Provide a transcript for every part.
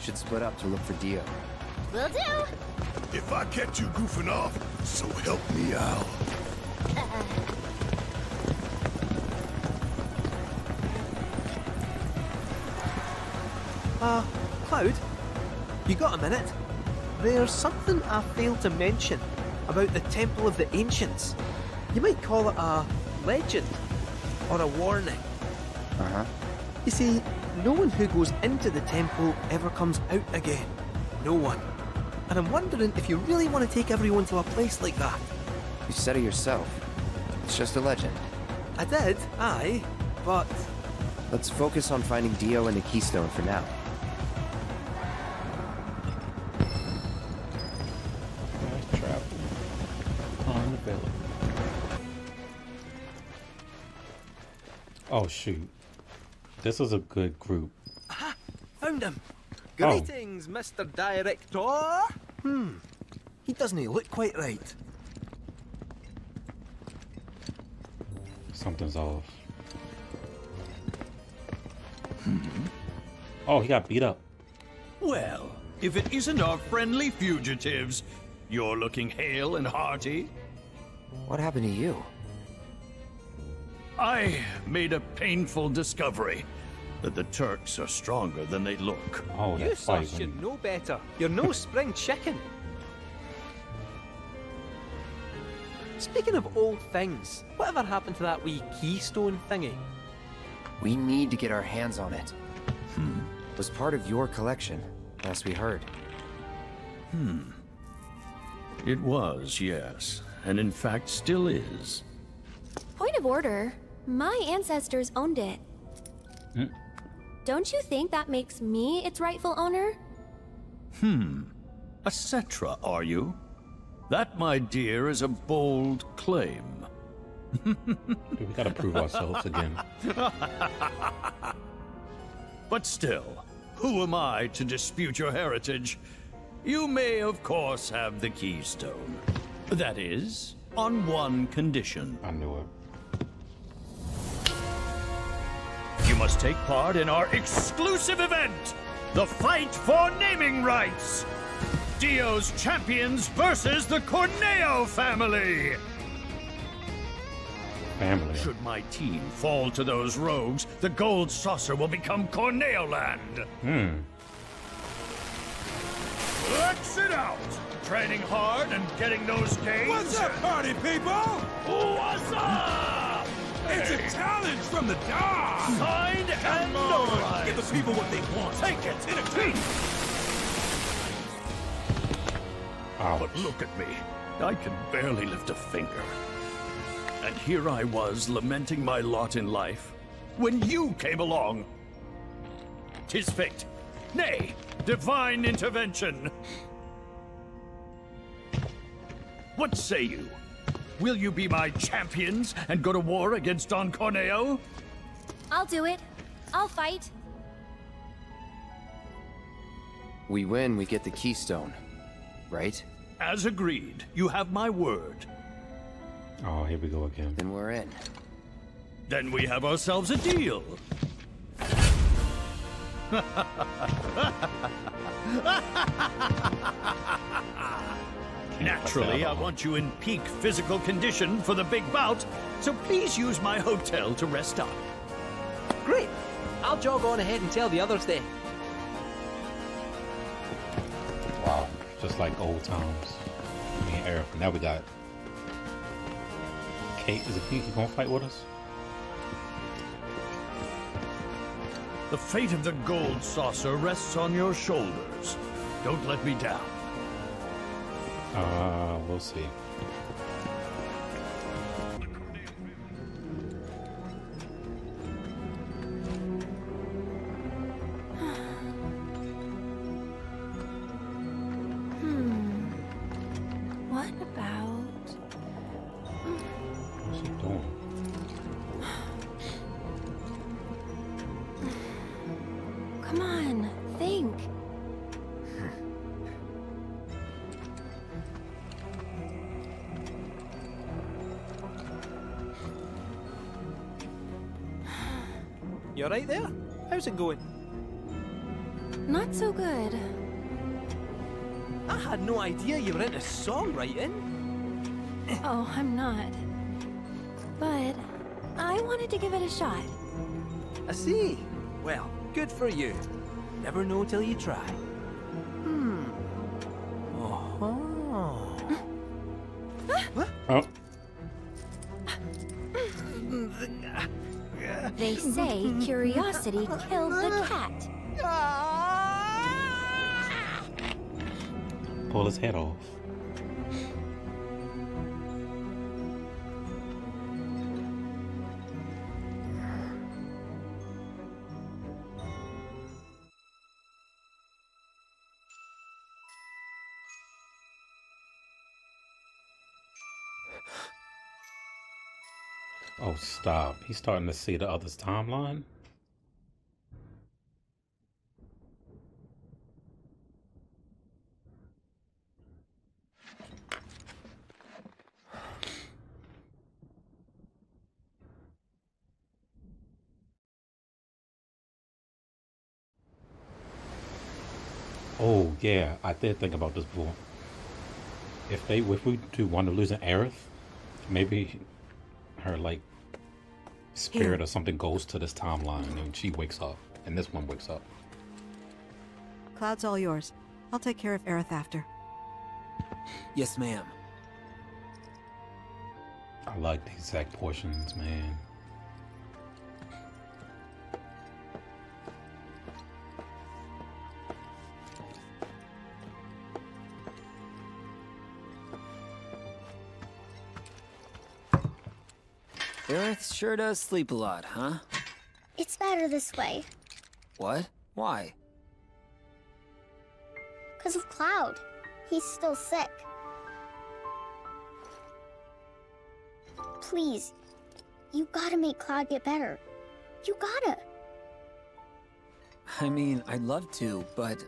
Should split up to look for Dio. Will do. If I catch you goofing off, so help me out. Uh, Cloud? You got a minute? There's something I failed to mention about the Temple of the Ancients. You might call it a legend or a warning. Uh huh. You see, no one who goes into the temple ever comes out again. No one. And I'm wondering if you really want to take everyone to a place like that. You said it yourself. It's just a legend. I did, aye, but Let's focus on finding Dio and the Keystone for now. Fast travel. Unavailable. Oh shoot. This is a good group. found him. Oh. Greetings, Mr. Director. Hmm. He doesn't look quite right. Something's off. Hmm. Oh, he got beat up. Well, if it isn't our friendly fugitives, you're looking hale and hearty. What happened to you? I made a painful discovery that the Turks are stronger than they look. Oh, You that sir fight. should when- know better. You're no spring chicken. Speaking of old things, whatever happened to that wee keystone thingy? We need to get our hands on it. It was part of your collection, last we heard. Hmm. It was, yes, and in fact still is. Point of order. My ancestors owned it. Don't you think that makes me its rightful owner? Hmm. A Cetra, are you? That, my dear, is a bold claim. Dude, we gotta prove ourselves again. But still, who am I to dispute your heritage? You may, of course, have the keystone. That is, on one condition. I knew it. Must take part in our exclusive event, the Fight for Naming Rights. Dio's champions versus the Corneo family. Family. Should my team fall to those rogues, the gold saucer will become Corneo land. Hmm. Let's it out! Training hard and getting those gains. What's up, party people? What's up? It's a challenge from the dog. Signed and Come on, notarized. give the people what they want. Take it. in Entertain. Ouch. But look at me. I can barely lift a finger. And here I was lamenting my lot in life when you came along. Tis fate. Nay, divine intervention. What say you? Will you be my champions and go to war against Don Corneo? I'll do it. I'll fight. We win, we get the Keystone. Right? As agreed, you have my word. Oh, here we go again. Then we're in. Then we have ourselves a deal. Naturally, I uh-huh. want you in peak physical condition for the big bout, so please use my hotel to rest up. Great. I'll jog on ahead and tell the others then. Wow. Just like old times. Me and Eric. Now we got Cait. Is it Cait who gonna fight with us? The fate of the gold saucer rests on your shoulders. Don't let me down. Uh, we'll see. What about. What's she doing? Come on, think. You alright there? How's it going? not so good. I had no idea you were into songwriting. Oh, I'm not. But I wanted to give it a shot. I see. Well, good for you. Never know till you try. Hmm. Oh. Oh, They say curiosity killed the cat. Ah! pull his head off. Stop. He's starting to see the other's timeline? Oh, yeah, I did think about this before. If they, if we do want to lose an Aerith, maybe her, like, spirit Here. or something goes to this timeline and she wakes up, and this one wakes up. Cloud's all yours. I'll take care of Aerith after. Yes, ma'am. I like the exact portions, man. Sure does sleep a lot, huh? It's better this way. What? Why? Because of Cloud. He's still sick. Please, you gotta make Cloud get better. You gotta. I mean, I'd love to, but...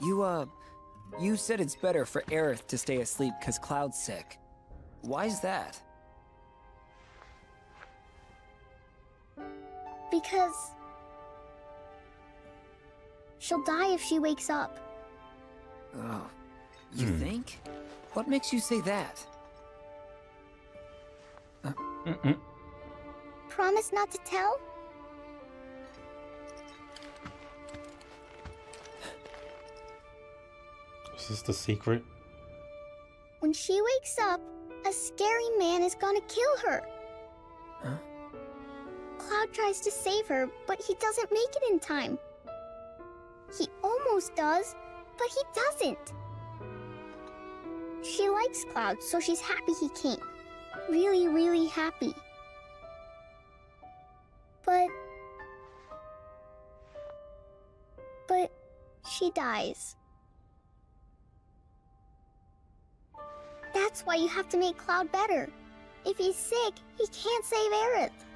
You, uh... You said it's better for Aerith to stay asleep because Cloud's sick. Why's that? Because. She'll die if she wakes up. Oh. You Hmm. think? What makes you say that? Mm-mm. Promise not to tell? Is this the secret? When she wakes up, a scary man is gonna kill her. Cloud tries to save her, but he doesn't make it in time. He almost does, but he doesn't. She likes Cloud, so she's happy he came. Really, really happy. But. But she dies. That's why you have to make Cloud better. If he's sick, he can't save Aerith.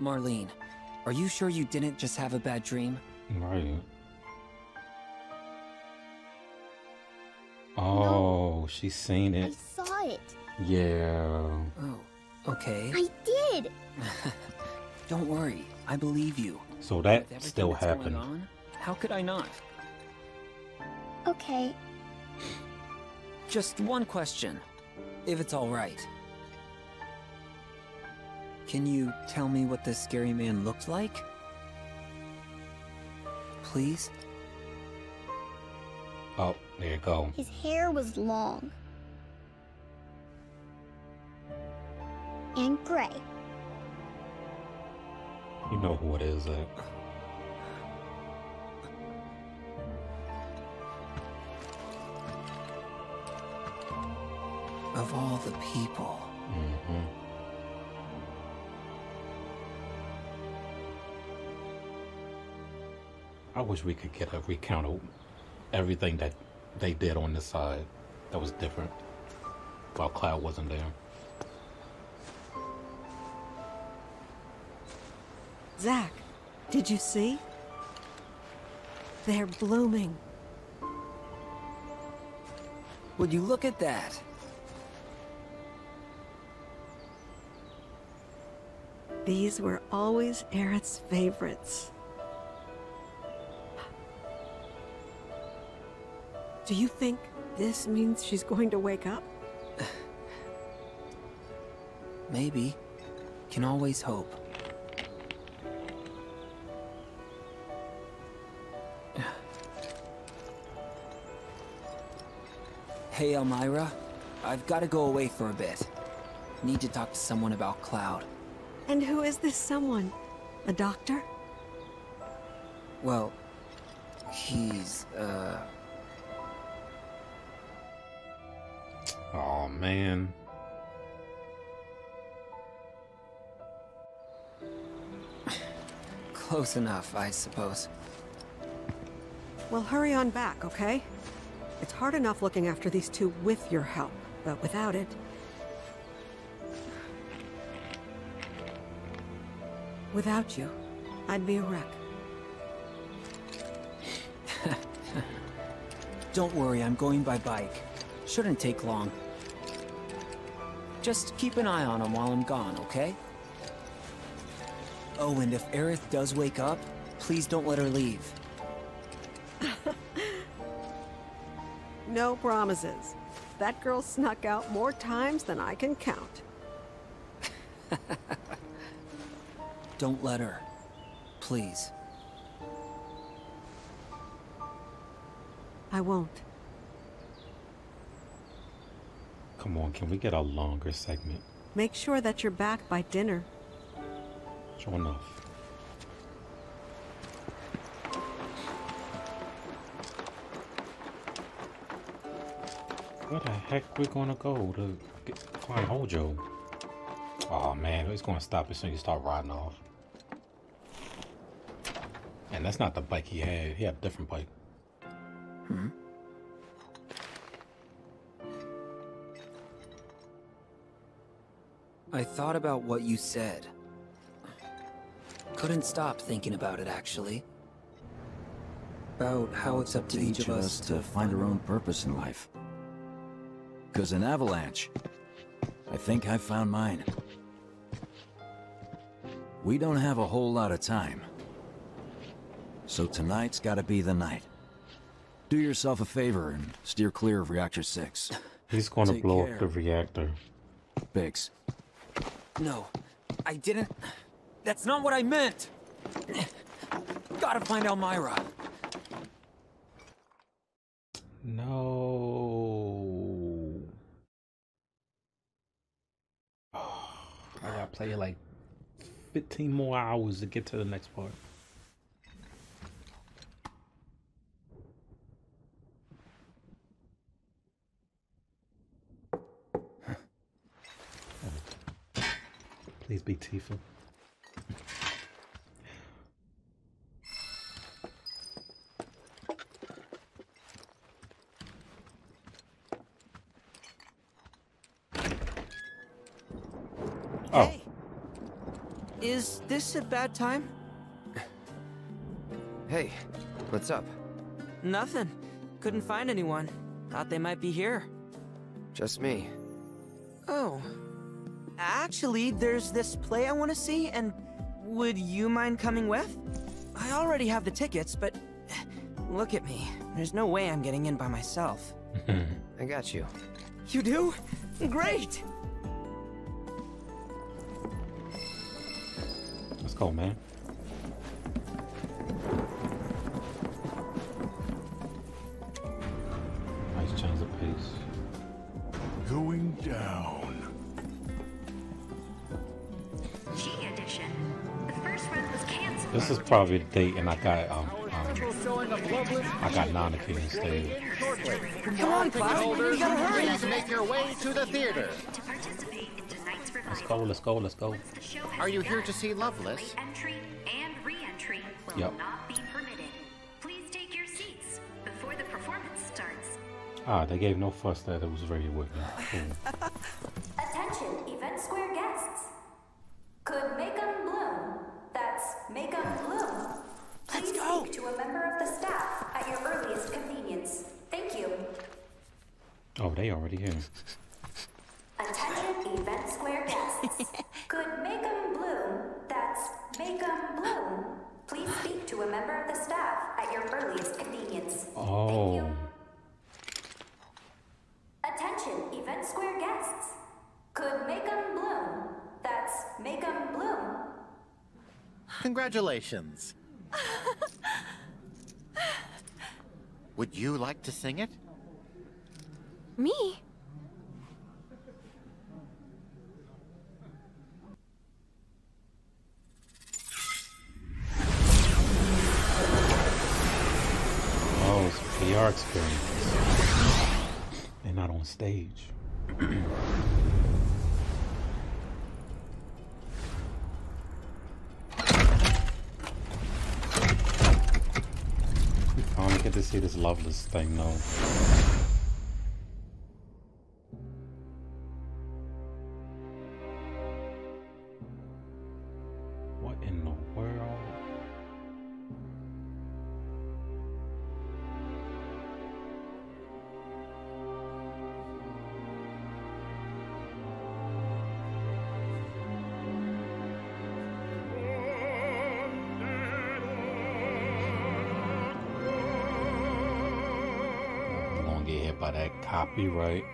Marlene, are you sure you didn't just have a bad dream? Right. Oh, she's seen it. I saw it. Yeah. Oh, okay. I did. Don't worry, I believe you. So With that still that's happened. on, how could I not? Okay, Just one question, if it's all right. Can you tell me what this scary man looked like? Please? Oh, there you go. his hair was long. And gray. You know who it is, eh? Of all the people. hmm I wish we could get a recount of everything that they did on this side that was different while Cloud wasn't there. Zack, did you see? They're blooming. Would you look at that? These were always Aerith's favorites. Do you think this means she's going to wake up? Maybe. Can always hope. Hey, Elmyra. I've got to go away for a bit. Need to talk to someone about Cloud. And who is this someone? A doctor? Well, he's, uh... man. Close enough, I suppose. Well, hurry on back, okay? It's hard enough looking after these two with your help, but without it... Without you, I'd be a wreck. Don't worry, I'm going by bike. Shouldn't take long. Just keep an eye on him while I'm gone, okay? Oh, and if Aerith does wake up, please don't let her leave. No promises. That girl snuck out more times than I can count. Don't let her. Please. I won't. Come on, can we get a longer segment? Make sure that you're back by dinner. Sure enough. Where the heck we gonna go to get, find Hojo? Oh man, it's gonna stop as soon as you start riding off. And that's not the bike he had. He had a different bike. Hmm? I thought about what you said. Couldn't stop thinking about it, actually. About how it's up to each of us to find our own purpose in life. Because in Avalanche, I think I found mine. We don't have a whole lot of time. So tonight's gotta be the night. Do yourself a favor and steer clear of Reactor 6. He's gonna Take blow care. up the reactor. Biggs. No, I didn't. That's not what I meant. Gotta find Elmyra. No. I gotta play like 15 more hours to get to the next part. Please be Tifa. Oh, Hey! Is this a bad time? Hey, what's up? Nothing. Couldn't find anyone. Thought they might be here. Just me. Oh. Actually, there's this play I want to see, and would you mind coming with? I already have the tickets, but look at me. There's no way I'm getting in by myself. I got you. You do? Great! let's go, man. Canceled. Probably the date, and I got um, um I got Nanaki instead. Come on, Cloud! You gotta hurry! Please make your way to the theater. To participate in tonight's Let's go, let's go, let's go. Are you here to see been Loveless? Entry and re-entry will Yep. not be permitted. Please take your seats before the performance starts. Ah, they gave no fuss that it was very with me. Cool. Attention, Event Square guests. Could Makeup Bloom, that's Makeup Bloom, please speak to a member of the staff at your earliest convenience. Thank you. Oh, they already here. Attention, Event Square guests. Could Makeup Bloom, Macum Bloom. Please speak to a member of the staff at your earliest convenience. Oh. Attention, Event Square guests. Could Macum Bloom, that's Macum Bloom, Congratulations. Would you like to sing it? Me? Oh, it's PR experience. They're not on stage. Oh, we finally get to see this Loveless thing though. Copyright.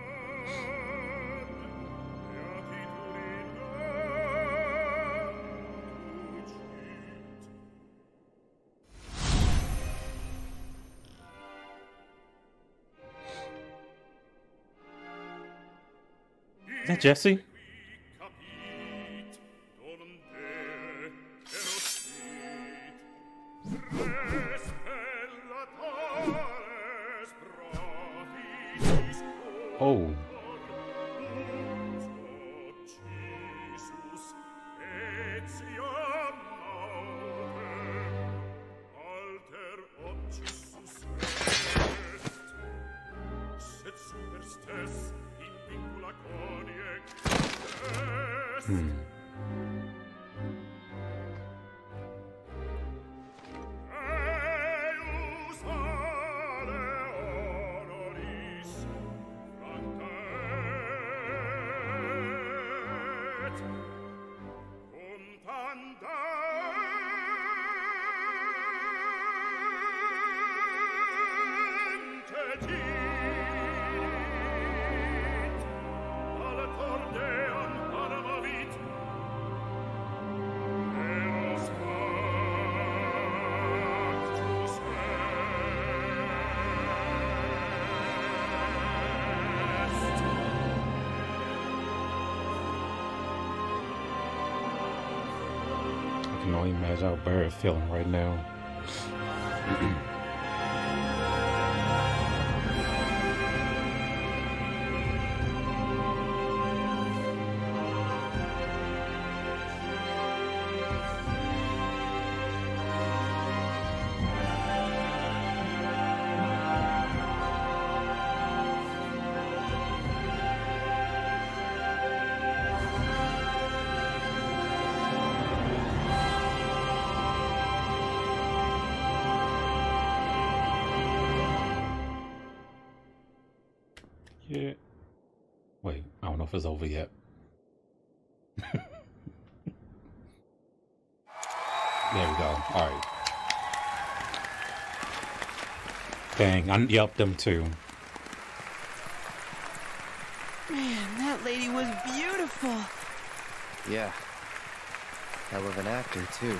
Is that Jesse? Only imagine how Barret feeling right now. Wait, I don't know if it's over yet. there we go. All right. Dang, I yelped them too. Man, that lady was beautiful. Yeah. Hell of an actor, too.